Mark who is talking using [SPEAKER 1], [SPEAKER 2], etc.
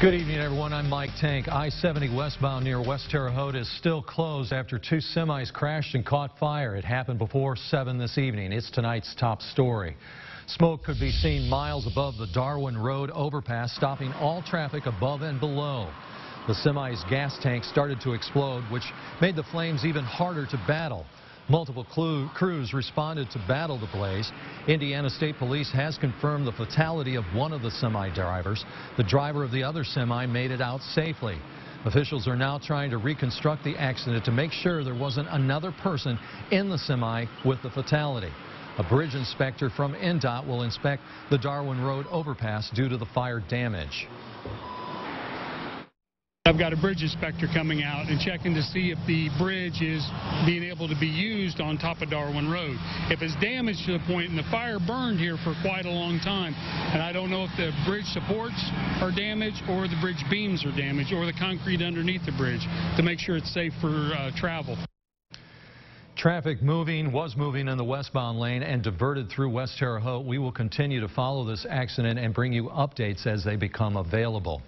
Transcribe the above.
[SPEAKER 1] Good evening, everyone. I'm Mike Tank. I-70 westbound near West Terre Haute is still closed after two semis crashed and caught fire. It happened before 7 this evening. It's tonight's top story. Smoke could be seen miles above the Darwin Road overpass, stopping all traffic above and below. The semi's gas tank started to explode, which made the flames even harder to battle. Multiple crews responded to battle the blaze. Indiana State Police has confirmed the fatality of one of the semi drivers. The driver of the other semi made it out safely. Officials are now trying to reconstruct the accident to make sure there wasn't another person in the semi with the fatality. A bridge inspector from INDOT will inspect the Darwin Road overpass due to the fire damage.
[SPEAKER 2] I've got a bridge inspector coming out and checking to see if the bridge is being able to be used on top of Darwin Road. If it's damaged to the point, and the fire burned here for quite a long time, and I don't know if the bridge supports are damaged or the bridge beams are damaged or the concrete underneath the bridge to make sure it's safe for uh, travel.
[SPEAKER 1] Traffic moving, was moving in the westbound lane and diverted through West Terre Haute. We will continue to follow this accident and bring you updates as they become available.